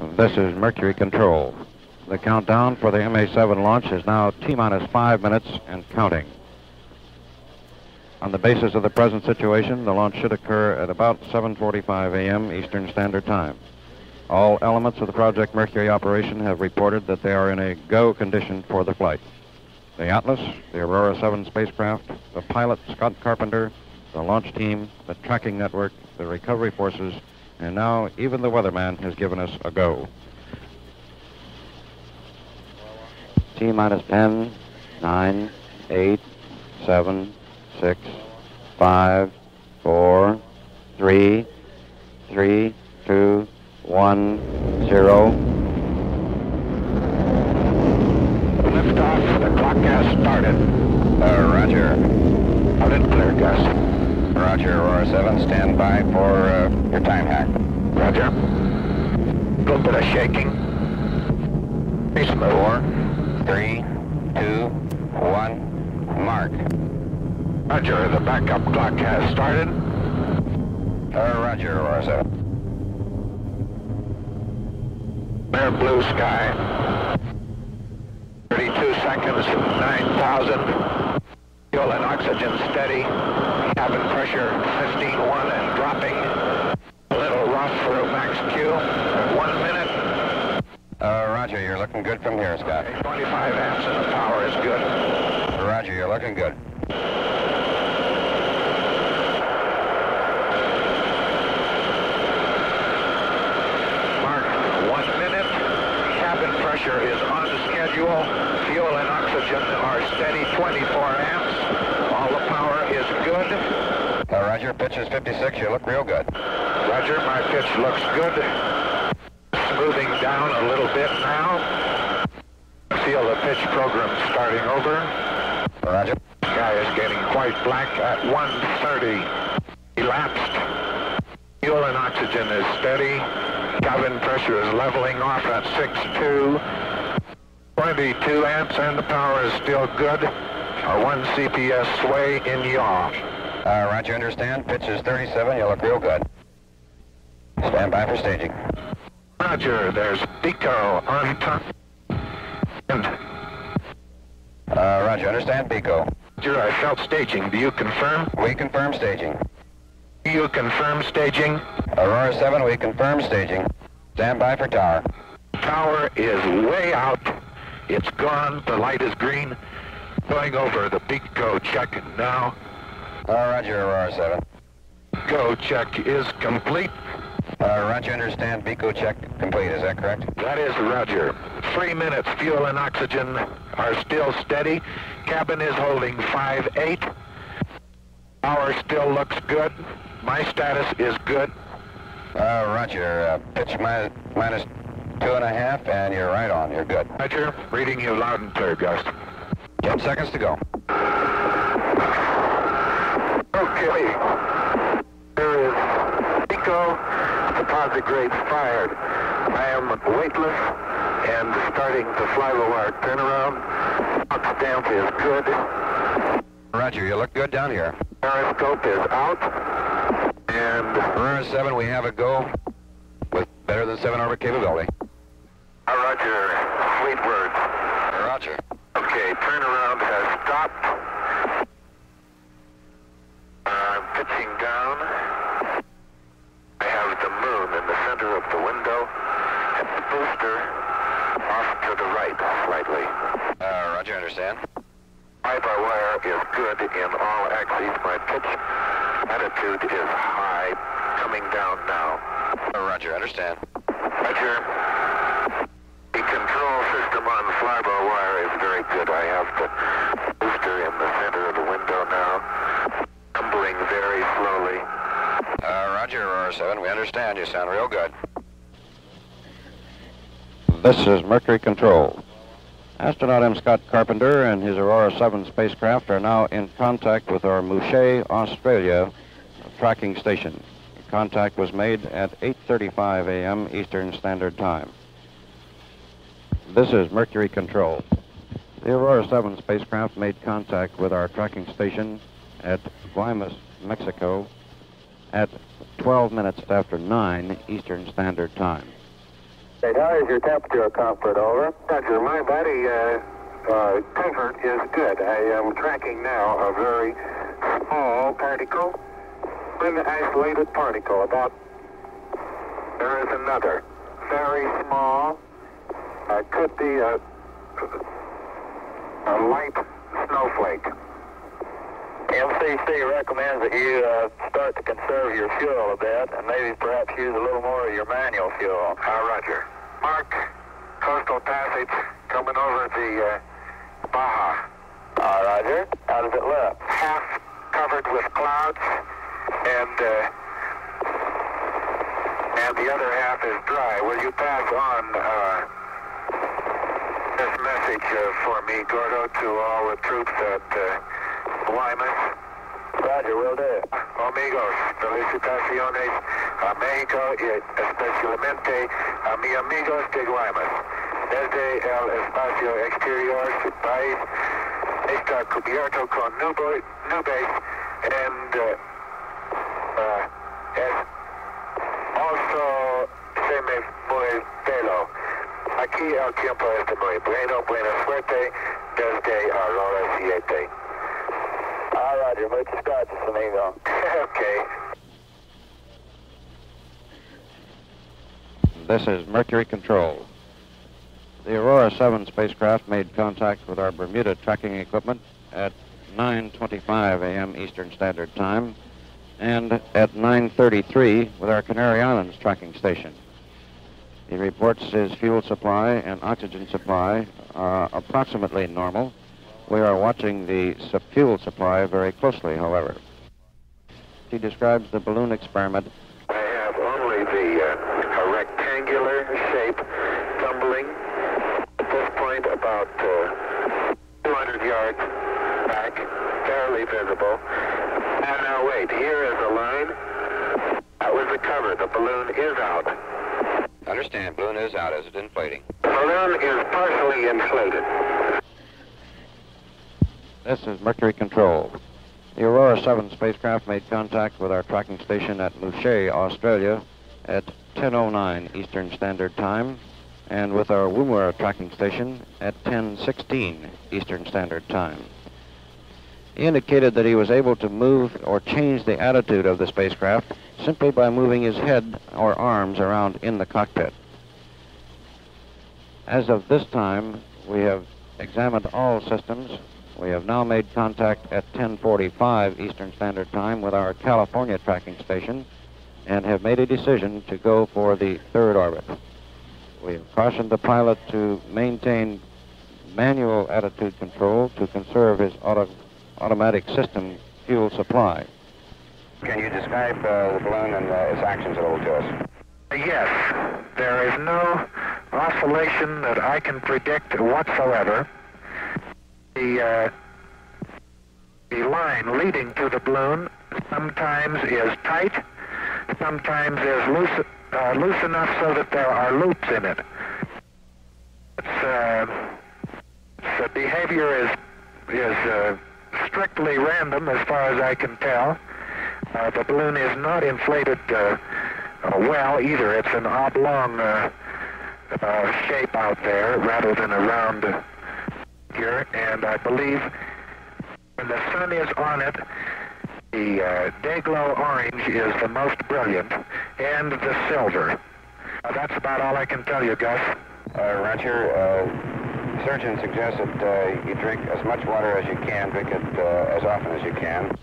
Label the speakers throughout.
Speaker 1: This is Mercury Control. The countdown for the MA-7 launch is now T-minus five minutes and counting. On the basis of the present situation, the launch should occur at about 7.45 a.m. Eastern Standard Time. All elements of the Project Mercury operation have reported that they are in a go condition for the flight. The Atlas, the Aurora 7 spacecraft, the pilot, Scott Carpenter, the launch team, the tracking network, the recovery forces, and now even the weatherman has given us a go. T minus 10, 9, 8, 7, 6, 5, 4, 3, 3, 2, 1, 0.
Speaker 2: Liftoff. The clock has started.
Speaker 3: Uh, Roger.
Speaker 2: Out and clear, Gus.
Speaker 3: Roger, Aurora 7. Stand by for uh, your time hack.
Speaker 2: Roger. A little bit of shaking. Be smooth.
Speaker 3: Four, three, two, one, mark.
Speaker 2: Roger. The backup clock has started.
Speaker 3: Uh, Roger, Aurora 7.
Speaker 2: Clear blue sky. 32 seconds, 9,000. Fuel and oxygen steady. Cabin pressure 15.1 and dropping. A little rough for max Q. One minute.
Speaker 3: Uh, Roger, you're looking good from here, Scott.
Speaker 2: 25 amps and the power is good.
Speaker 3: Roger, you're looking good.
Speaker 2: Mark, one minute. Cabin pressure is on schedule. Fuel and oxygen are steady 24 amps. All the power is good.
Speaker 3: Uh, Roger, pitch is 56. You look real good.
Speaker 2: Roger, my pitch looks good. Smoothing down a little bit now. Feel the pitch program starting over.
Speaker 3: Roger.
Speaker 2: Sky is getting quite black at 1.30. Elapsed. Fuel and oxygen is steady. Cabin pressure is leveling off at 6.2. 22 amps and the power is still good. A 1 CPS sway in yaw.
Speaker 3: Uh, Roger, understand. Pitch is 37. You look real good. Stand by for staging.
Speaker 2: Roger, there's BECO on top. And
Speaker 3: Uh, Roger, understand. BECO.
Speaker 2: Roger, I felt staging. Do you confirm?
Speaker 3: We confirm staging.
Speaker 2: Do you confirm staging?
Speaker 3: Aurora 7, we confirm staging. Stand by for tower.
Speaker 2: Tower is way out. It's gone. The light is green. Going over the Pico check now.
Speaker 3: Uh, Roger, Aurora 7.
Speaker 2: Go check is complete.
Speaker 3: Uh, Roger, understand. Pico check complete. Is that correct?
Speaker 2: That is Roger. Three minutes. Fuel and oxygen are still steady. Cabin is holding 5-8. Power still looks good. My status is good.
Speaker 3: Uh, Roger, uh, pitch minus, minus two and a half, and you're right on. You're good.
Speaker 2: Roger, reading you loud and clear, Gus.
Speaker 3: Ten seconds to go.
Speaker 2: Okay. There is Pico. The posigrades fired. I am weightless and starting the fly-the-wire turnaround. Box stamp is good.
Speaker 3: Roger, you look good down here.
Speaker 2: Periscope is out. And
Speaker 3: Aurora 7, we have a go with better than 7 orbit capability.
Speaker 2: uh, Roger, sweet words.
Speaker 3: Roger.
Speaker 2: Okay, turnaround has stopped. I'm pitching down. I have the moon in the center of the window and the booster off to the right slightly.
Speaker 3: Uh, Roger, understand.
Speaker 2: Fly-by-wire is good in all axes. My pitch attitude is high, coming down now.
Speaker 3: Uh, Roger, understand.
Speaker 2: Roger. The control system on fly-by-wire is very good. I have the booster in the center of the window now, tumbling very slowly.
Speaker 3: Uh, Roger, Aurora 7, we understand. You sound real good.
Speaker 1: This is Mercury Control. Astronaut M. Scott Carpenter and his Aurora 7 spacecraft are now in contact with our Muchea, Australia tracking station. Contact was made at 8.35 a.m. Eastern Standard Time. This is Mercury Control. The Aurora 7 spacecraft made contact with our tracking station at Guaymas, Mexico at 12 minutes after 9 Eastern Standard Time.
Speaker 4: Hey, how is your temperature comfort, over?
Speaker 2: Roger, my body uh, uh, comfort is good. I am tracking now a very small particle, an isolated particle. About there is another very small. Uh, could be a, a light snowflake.
Speaker 4: MCC recommends that you uh, start to conserve your fuel a bit and maybe perhaps use a little more of your manual fuel.
Speaker 2: Uh, roger. Mark, coastal passage coming over the uh, Baja.
Speaker 4: Uh, roger. How does it look?
Speaker 2: Half covered with clouds and uh, and the other half is dry. Will you pass on uh, this message uh, for me, Gordo, to all the troops at uh, Guaymas?
Speaker 4: Roger, will do.
Speaker 2: Amigos, felicitaciones a México y especialmente a mi amigos de Guaymas. Desde el espacio exterior, su país está cubierto con nube, nubes and uh, Aquí el tiempo es muy bueno, buena suerte desde Aurora 7.
Speaker 4: Ah, roger. Muchas gracias, amigo.
Speaker 2: okay.
Speaker 1: This is Mercury Control. The Aurora 7 spacecraft made contact with our Bermuda tracking equipment at 9.25 a.m. Eastern Standard Time and at 9.33 with our Canary Islands tracking station. He reports his fuel supply and oxygen supply are approximately normal. We are watching the fuel supply very closely, however. He describes the balloon experiment
Speaker 2: I have only the uh, a rectangular shape tumbling at this point about uh, 200 yards back, barely visible. And now wait, here is a line. That was the cover. The balloon is out.
Speaker 3: Understand, balloon is out as it's inflating.
Speaker 2: The balloon is partially inflated.
Speaker 1: This is Mercury Control. The Aurora 7 spacecraft made contact with our tracking station at Muchea, Australia at 10.09 Eastern Standard Time and with our Woomera tracking station at 10.16 Eastern Standard Time. He indicated that he was able to move or change the attitude of the spacecraft simply by moving his head or arms around in the cockpit. As of this time, we have examined all systems. We have now made contact at 10:45 Eastern Standard Time with our California tracking station and have made a decision to go for the third orbit. We have cautioned the pilot to maintain manual attitude control to conserve his auto- automatic system fuel supply.
Speaker 3: Can you describe uh, the balloon and uh, its actions a little to us?
Speaker 2: Yes, there is no oscillation that I can predict whatsoever. The, uh, the line leading to the balloon sometimes is tight, sometimes is loose, uh, loose enough so that there are loops in it. It's, uh, the behavior is, is uh, strictly random as far as I can tell. Uh, the balloon is not inflated uh, uh, well either. It's an oblong uh, uh, shape out there rather than a round figure, and I believe when the sun is on it, the uh, day-glow orange is the most brilliant, and the silver. Uh, that's about all I can tell you, Gus.
Speaker 3: Uh, Roger, uh, surgeon suggests that uh, you drink as much water as you can, drink it as often as you can.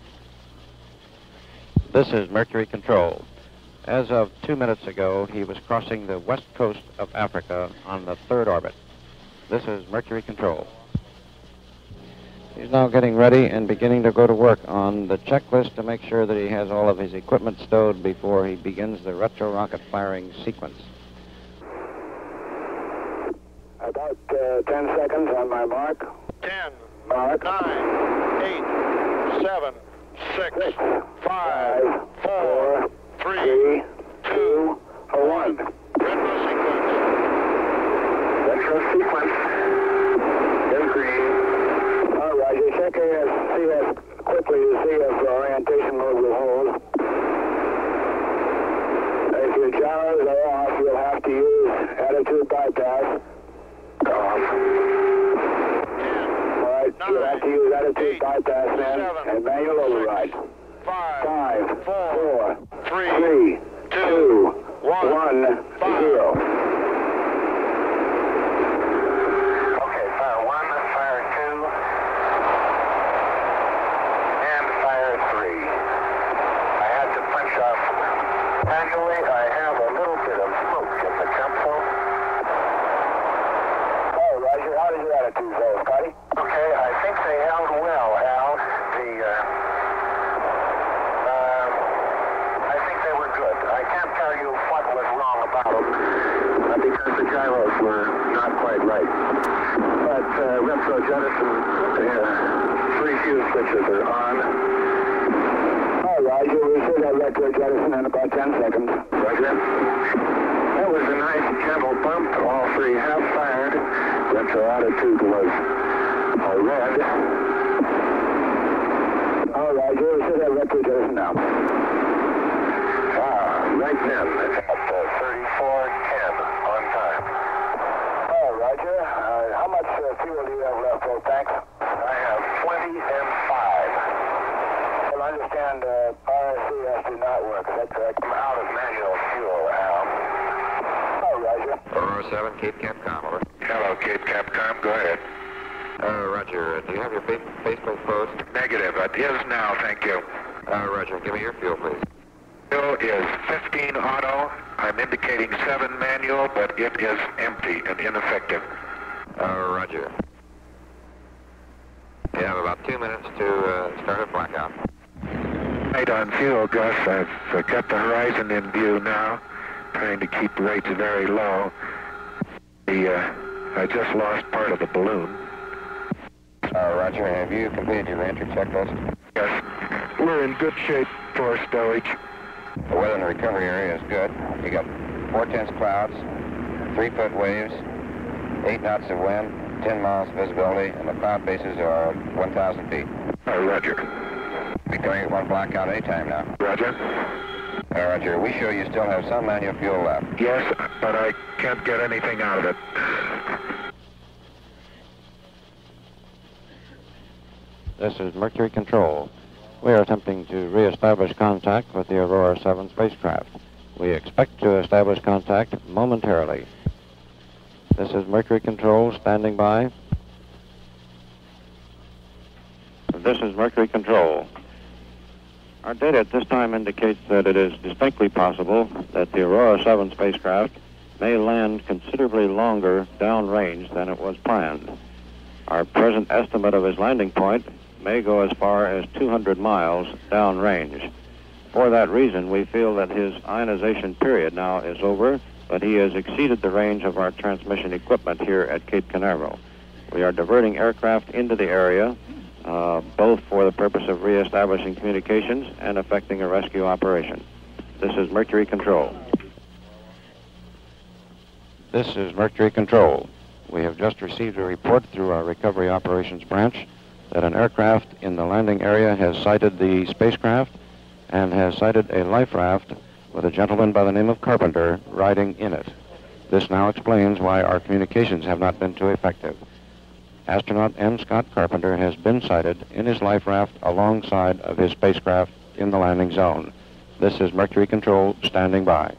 Speaker 1: This is Mercury Control. As of two minutes ago, he was crossing the west coast of Africa on the third orbit. This is Mercury Control. He's now getting ready and beginning to go to work on the checklist to make sure that he has all of his equipment stowed before he begins the retro rocket firing sequence.
Speaker 4: About uh, 10 seconds on my mark.
Speaker 2: 10,
Speaker 4: Mark.
Speaker 2: 9, 8, 7, 6,
Speaker 4: Six,
Speaker 2: 5, 4, 3, 2,
Speaker 4: one.
Speaker 2: retro sequence.
Speaker 4: Retro sequence. Is green. All right, you check as, see as quickly to see if the orientation mode will hold. If your gyros are off, you'll have to use attitude bypass.
Speaker 2: Off.
Speaker 4: You to use attitude
Speaker 2: eight,
Speaker 4: bypass then,
Speaker 2: seven,
Speaker 4: and manual override.
Speaker 2: Five,
Speaker 4: Five,
Speaker 2: four,
Speaker 4: four,
Speaker 2: three,
Speaker 4: three,
Speaker 2: two,
Speaker 4: two,
Speaker 2: one,
Speaker 4: one,
Speaker 2: five.
Speaker 4: zero.
Speaker 3: Okay, fire one, fire two, and fire three. I had to punch off. Actually, I have a little bit of smoke in the console.
Speaker 4: Oh, Roger, how did your attitude go, Scotty?
Speaker 3: Okay, I think they held well, Al. The, uh, uh, I think they were good. I can't tell you what was wrong about them uh, because the gyros were not quite right. But uh, retro jettison, uh, three fuse switches are on.
Speaker 4: Oh, Roger, we should have retro jettison in about 10 seconds.
Speaker 3: Roger. That was a nice gentle bump. All three have fired. Retro attitude was uh, red.
Speaker 4: Oh, Roger, we should have jettison now.
Speaker 3: Ah, right then. It's at uh, 3410 on time.
Speaker 4: Oh, Roger, uh, how much uh, fuel do you have left, old tanks?
Speaker 3: I have 20 and 5.
Speaker 4: Well, I understand uh, RSCS do not work, is that correct?
Speaker 3: I'm out of manual fuel, Al.
Speaker 4: Oh, Roger.
Speaker 1: Aurora 7, Cape Capcom, over.
Speaker 2: Hello, Cape Capcom. Go ahead.
Speaker 1: Uh, Roger, do you have your fa- faceplate closed?
Speaker 2: Negative. It is now, thank you.
Speaker 1: Uh, Roger, give me your fuel, please.
Speaker 2: Fuel is 15 auto. I'm indicating 7 manual, but it is empty and ineffective.
Speaker 1: Uh, Roger. You have about two minutes to uh, start a blackout.
Speaker 2: Right on fuel, Gus. I've uh, got the horizon in view now, trying to keep rates very low. The, uh, I just lost part of the balloon.
Speaker 3: Uh, Roger, have you completed your entry checklist?
Speaker 2: Yes, we're in good shape for stowage.
Speaker 3: The weather in the recovery area is good. You got four tenths clouds, three foot waves, eight knots of wind, 10 miles visibility, and the cloud bases are 1,000 feet.
Speaker 2: Uh, Roger.
Speaker 3: Becoming at one blackout anytime now.
Speaker 2: Roger.
Speaker 3: Uh, Roger, we show you still have some manual fuel left.
Speaker 2: Yes, but I can't get anything out of it.
Speaker 1: This is Mercury Control. We are attempting to reestablish contact with the Aurora 7 spacecraft. We expect to establish contact momentarily. This is Mercury Control standing by. This is Mercury Control. Our data at this time indicates that it is distinctly possible that the Aurora 7 spacecraft may land considerably longer downrange than it was planned. Our present estimate of his landing point may go as far as 200 miles downrange. For that reason, we feel that his ionization period now is over, but he has exceeded the range of our transmission equipment here at Cape Canaveral. We are diverting aircraft into the area, uh, both for the purpose of reestablishing communications and effecting a rescue operation. This is Mercury Control. This is Mercury Control. We have just received a report through our Recovery Operations Branch that an aircraft in the landing area has sighted the spacecraft and has sighted a life raft with a gentleman by the name of Carpenter riding in it. This now explains why our communications have not been too effective. Astronaut M. Scott Carpenter has been sighted in his life raft alongside of his spacecraft in the landing zone. This is Mercury Control standing by.